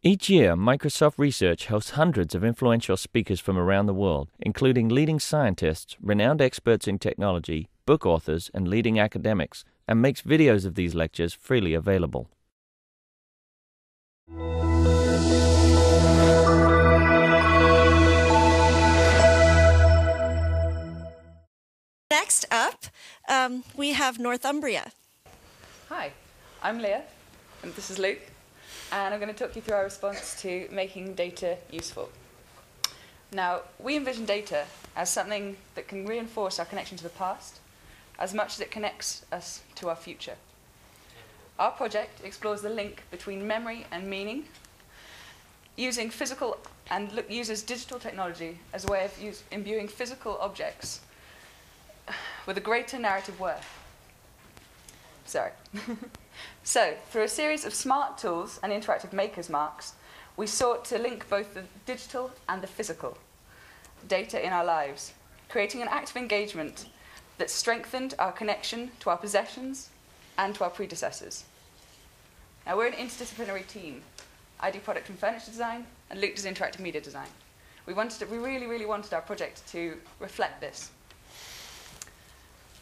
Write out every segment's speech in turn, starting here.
Each year, Microsoft Research hosts hundreds of influential speakers from around the world, including leading scientists, renowned experts in technology, book authors, and leading academics, and makes videos of these lectures freely available. Next up, um, we have Northumbria. Hi, I'm Leah, and this is Luke, and I'm going to talk you through our response to making data useful. Now, we envision data as something that can reinforce our connection to the past as much as it connects us to our future. Our project explores the link between memory and meaning, using physical and look, uses digital technology as a way of use, imbuing physical objects with a greater narrative worth. Sorry. so, through a series of smart tools and interactive makers marks, we sought to link both the digital and the physical data in our lives, creating an active engagement that strengthened our connection to our possessions and to our predecessors. Now, we're an interdisciplinary team. I do product and furniture design, and Luke does interactive media design. We, wanted to, we really, really wanted our project to reflect this.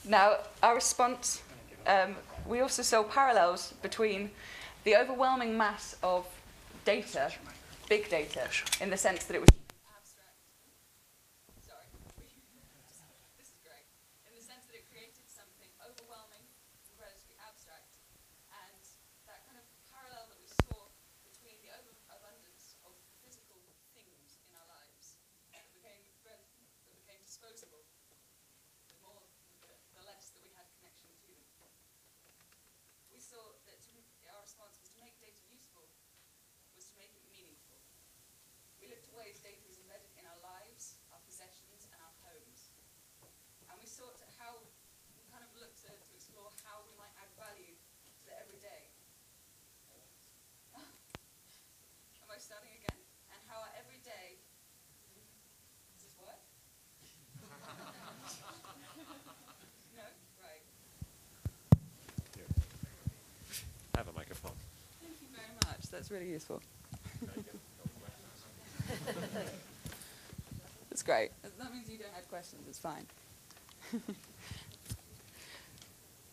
Now, our response um, we also saw parallels between the overwhelming mass of data, big data, in the sense that it was abstract. Sorry. this is great. In the sense that it created something overwhelming and relatively abstract. And that kind of parallel that we saw between the overabundance of physical things in our lives that became, that became disposable the more, the, the less that we had connection to them. We saw that to, our response was to make data useful, was to make it meaningful. We looked at ways data is embedded in our lives, our possessions, and our homes. And we sought to how, we kind of looked to, to explore how we might add value to the everyday. Am I starting again? And how our everyday, does this work? no? Right. I have a microphone. Thank you very much. That's really useful. That's great. That means you don't have questions. It's fine.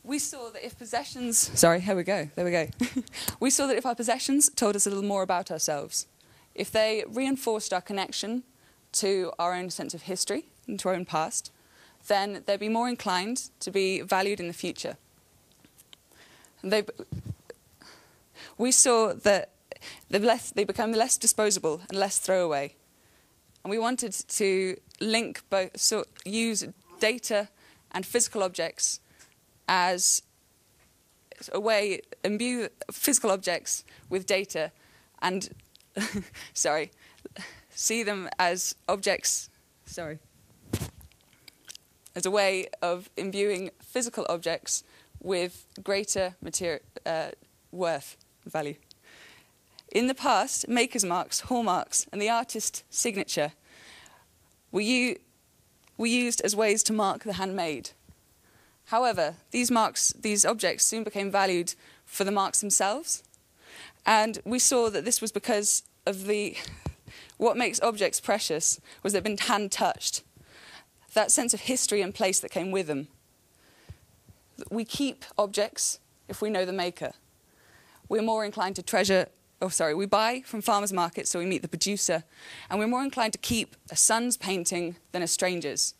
we saw that if possessions. Sorry, here we go. There we go. we saw that if our possessions told us a little more about ourselves, if they reinforced our connection to our own sense of history and to our own past, then they'd be more inclined to be valued in the future. They, we saw that the less, they become less disposable and less throwaway. And we wanted to link both, so use data and physical objects as a way, imbue physical objects with data and, sorry, see them as objects, sorry, as a way of imbuing physical objects with greater material, uh, worth, value. In the past, maker's marks, hallmarks, and the artist's signature were, were used as ways to mark the handmade. However, these marks, these objects soon became valued for the marks themselves, and we saw that this was because of the what makes objects precious was they've been hand touched. That sense of history and place that came with them. We keep objects if we know the maker. We're more inclined to treasure, oh, sorry, we buy from farmers markets so we meet the producer, and we're more inclined to keep a son's painting than a stranger's.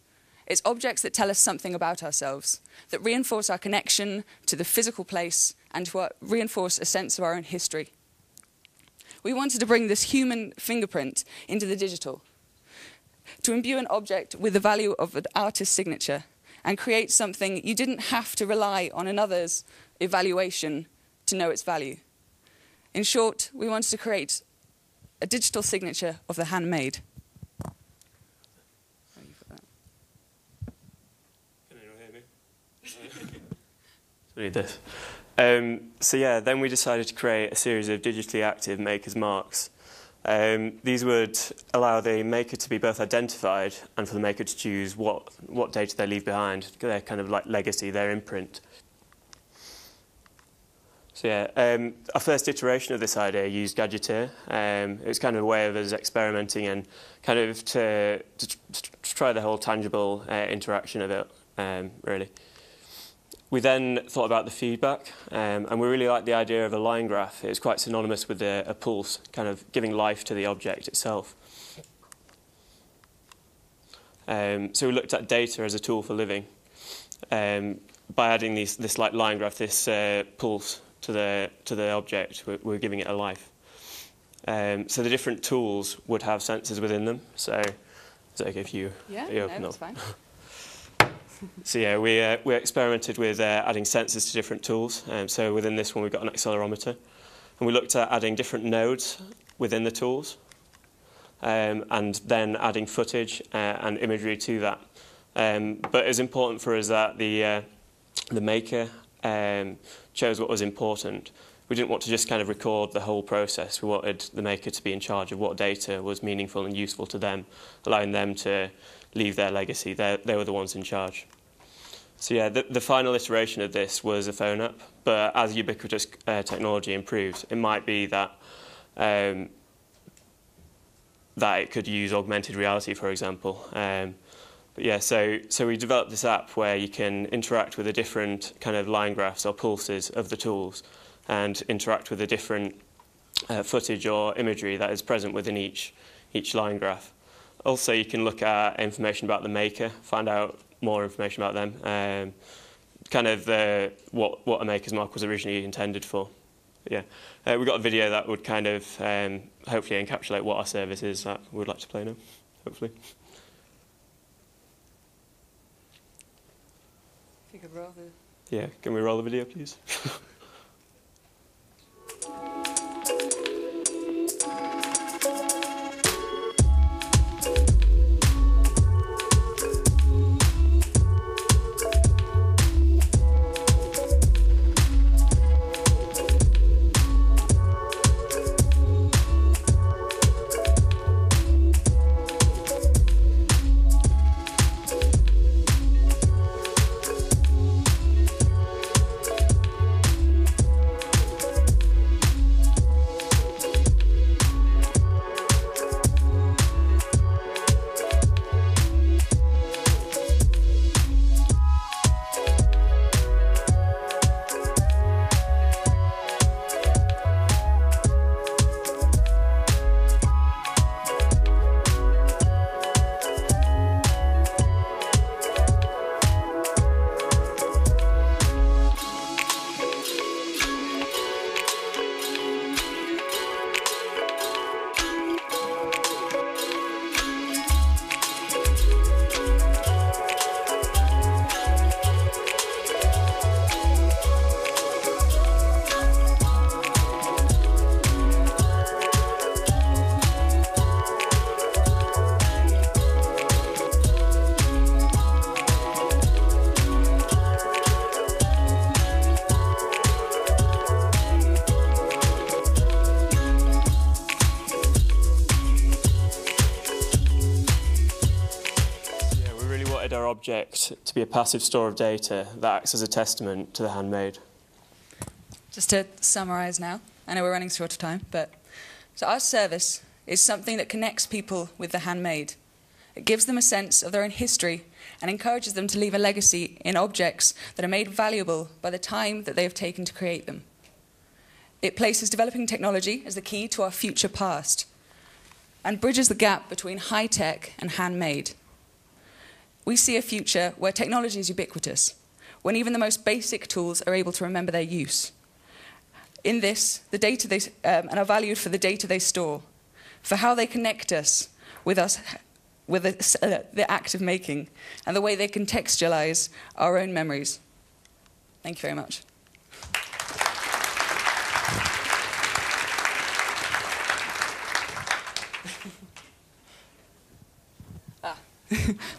It's objects that tell us something about ourselves, that reinforce our connection to the physical place and to our, reinforce a sense of our own history. We wanted to bring this human fingerprint into the digital, to imbue an object with the value of an artist's signature and create something you didn't have to rely on another's evaluation to know its value. In short, we wanted to create a digital signature of the handmade. Can anyone hear me? Read this. Um, so yeah, then we decided to create a series of digitally active makers marks. Um, these would allow the maker to be both identified and for the maker to choose what, what data they leave behind, their kind of like legacy, their imprint. So yeah, um, our first iteration of this idea used Gadgeteer. Um, it was kind of a way of us experimenting and kind of to, to, to try the whole tangible uh, interaction of it, um, really. We then thought about the feedback, um, and we really liked the idea of a line graph. It was quite synonymous with a, a pulse, kind of giving life to the object itself. Um, so we looked at data as a tool for living. Um, by adding these, this like line graph, this uh, pulse to the, to the object, we're, we're giving it a life. Um, so the different tools would have sensors within them. So is it okay if you, Yeah, you no, open that's up? fine. So yeah, we, uh, we experimented with uh, adding sensors to different tools. Um, so within this one, we've got an accelerometer. And we looked at adding different nodes within the tools um, and then adding footage uh, and imagery to that. Um, but it was important for us that the, uh, the maker um, chose what was important. We didn't want to just kind of record the whole process. We wanted the maker to be in charge of what data was meaningful and useful to them, allowing them to leave their legacy. They're, they were the ones in charge. So yeah, the, the final iteration of this was a phone app, but as ubiquitous uh, technology improves, it might be that um, that it could use augmented reality, for example. Um, but yeah, so so we developed this app where you can interact with the different kind of line graphs or pulses of the tools, and interact with the different uh, footage or imagery that is present within each each line graph. Also, you can look at information about the maker, find out more information about them, um, kind of the, what, what a maker's mark was originally intended for. Yeah, uh, we've got a video that would kind of um, hopefully encapsulate what our service is that we'd like to play now, hopefully. If you could roll. Yeah, can we roll the video, please? object to be a passive store of data that acts as a testament to the handmade. Just to summarise now, I know we're running short of time, but so our service is something that connects people with the handmade. It gives them a sense of their own history and encourages them to leave a legacy in objects that are made valuable by the time that they have taken to create them. It places developing technology as the key to our future past and bridges the gap between high tech and handmade. We see a future where technology is ubiquitous, when even the most basic tools are able to remember their use. In this, the data they, um, and are valued for the data they store, for how they connect us with us, with the, uh, the act of making, and the way they contextualize our own memories. Thank you very much.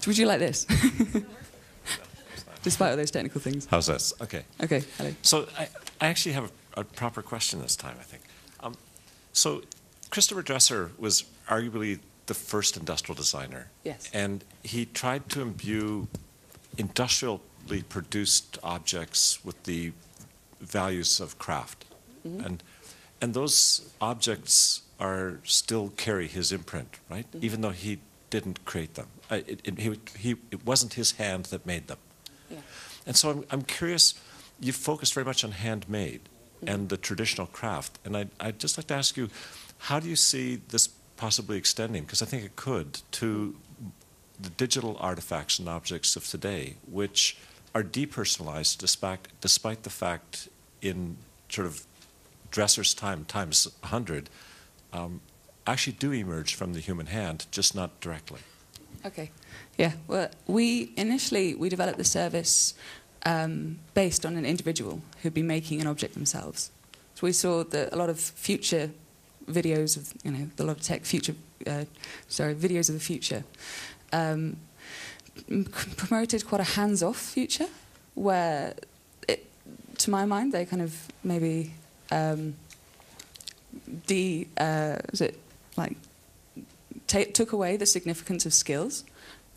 So would you like this? Despite all those technical things. How's this? Okay. Okay, hello. So I, I actually have a, a proper question this time, I think. Um, so Christopher Dresser was arguably the first industrial designer. Yes. And he tried to imbue industrially produced objects with the values of craft, Mm-hmm. and and those objects are still carry his imprint, right? Mm-hmm. Even though he didn't create them, uh, it, it, he, he, it wasn't his hand that made them. Yeah. And so I'm, I'm curious, you focused very much on handmade and the traditional craft. And I'd, I'd just like to ask you, how do you see this possibly extending? Because I think it could to the digital artifacts and objects of today, which are depersonalized despite, despite the fact in sort of Dresser's time times 100 um, actually do emerge from the human hand, just not directly. Okay. Yeah. Well, we initially we developed the service um, based on an individual who'd be making an object themselves. So we saw that a lot of future videos of you know a lot of tech future uh, sorry videos of the future um, promoted quite a hands-off future where it, to my mind they kind of maybe um, de uh, was it like took away the significance of skills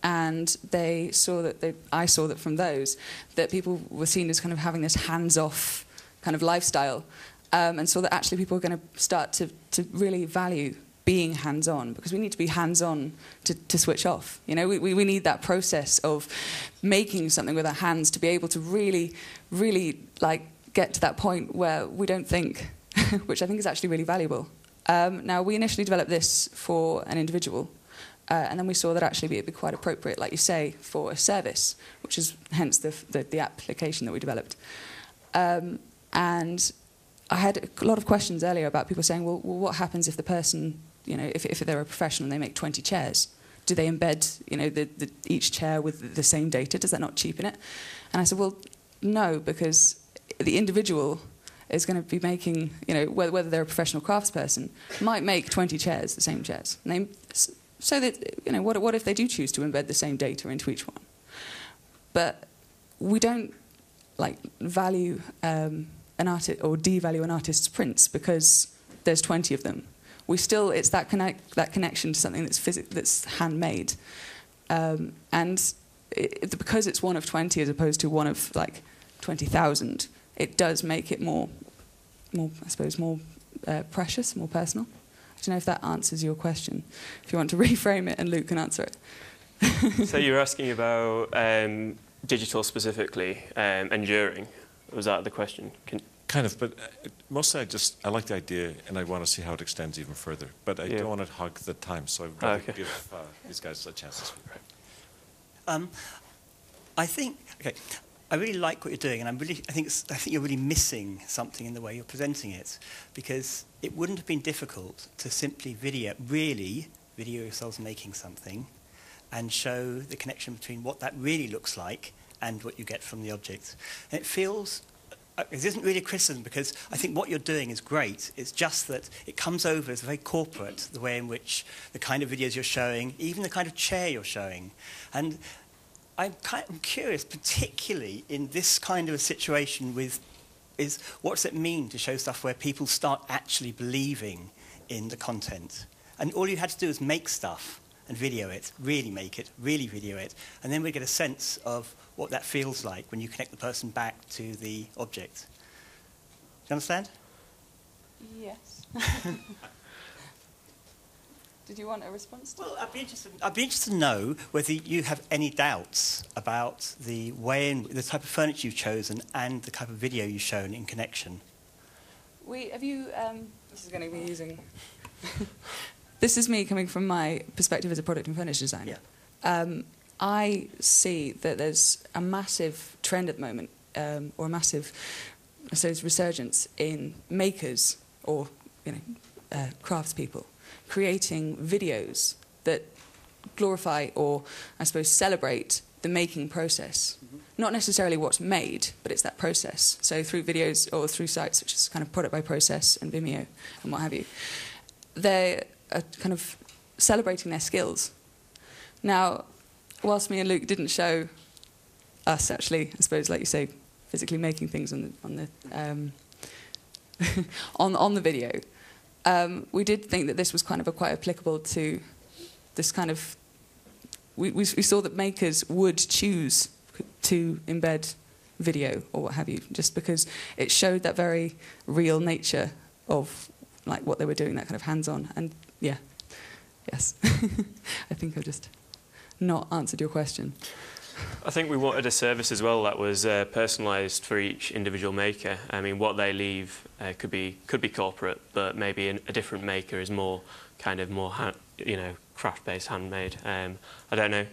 and they saw that they, I saw that from those that people were seen as kind of having this hands-off kind of lifestyle um, and saw that actually people were going to start to, to really value being hands-on because we need to be hands-on to, to switch off. You know we, we, we need that process of making something with our hands to be able to really really like get to that point where we don't think which I think is actually really valuable um, now we initially developed this for an individual uh, and then we saw that actually it'd be quite appropriate, like you say, for a service, which is hence the, the, the application that we developed. Um, and I had a lot of questions earlier about people saying, well, well, what happens if the person, you know, if, if they're a professional and they make 20 chairs? Do they embed, you know, the, the, each chair with the same data? Does that not cheapen it? And I said, well, no, because the individual is going to be making, you know, whether, whether they're a professional craftsperson, might make 20 chairs, the same chairs. They, so that, you know, what, what if they do choose to embed the same data into each one? But we don't, like, value um, an artist or devalue an artist's prints because there's 20 of them. We still, it's that, connect, that connection to something that's, physic, that's handmade. Um, and it, because it's one of 20 as opposed to one of, like, 20,000, it does make it more, more I suppose, more uh, precious, more personal. I don't know if that answers your question. If you want to reframe it, and Luke can answer it. so you're asking about um, digital specifically um, enduring. Was that the question? Can Kind of, but uh, mostly I just I like the idea and I want to see how it extends even further. But I Yeah. don't want to hog the time, so I would rather okay. give uh, these guys a chance to speak. Um, I think okay. I really like what you're doing, and I'm really I think I think you're really missing something in the way you're presenting it, because it wouldn't have been difficult to simply video really video yourselves making something, and show the connection between what that really looks like and what you get from the object. And it feels uh, this isn't really a criticism because I think what you're doing is great. It's just that it comes over as very corporate, the way in which the kind of videos you're showing, even the kind of chair you're showing. And I'm, kind I'm curious, particularly in this kind of a situation with, is what does it mean to show stuff where people start actually believing in the content? And all you had to do was make stuff and video it, really make it, really video it, and then we get a sense of what that feels like when you connect the person back to the object. Do you understand? Yes. Did you want a response to Well, I'd be interested. I'd be interested to know whether you have any doubts about the way in the type of furniture you've chosen and the type of video you've shown in connection. We have you. Um, this is going to be using. this is me coming from my perspective as a product and furniture designer. Um, I see that there's a massive trend at the moment, um, or a massive, I suppose, resurgence in makers or you know, uh, craftspeople creating videos that glorify or, I suppose, celebrate the making process. Not necessarily what's made, but it's that process. So through videos or through sites which is kind of product by process and Vimeo and what have you, they are kind of celebrating their skills. Now, whilst me and Luke didn't show us actually, I suppose, like you say, physically making things on the on the um, on on the video, um, we did think that this was kind of quite applicable to this kind of. We, we, we saw that makers would choose to embed video or what have you, just because it showed that very real nature of like what they were doing, that kind of hands-on. And yeah, yes, I think I've just not answered your question. I think we wanted a service as well that was uh, personalised for each individual maker. I mean, what they leave uh, could be could be corporate, but maybe an, a different maker is more kind of more you know craft-based, handmade. Um, I don't know.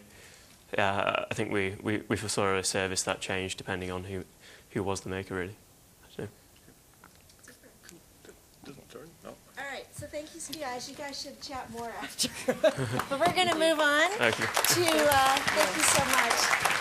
Uh, I think we, we, we foresaw a service that changed depending on who who was the maker really. So. All right, so thank you, guys. You guys should chat more after. but we're going to move on Okay. to, uh, thank you so much.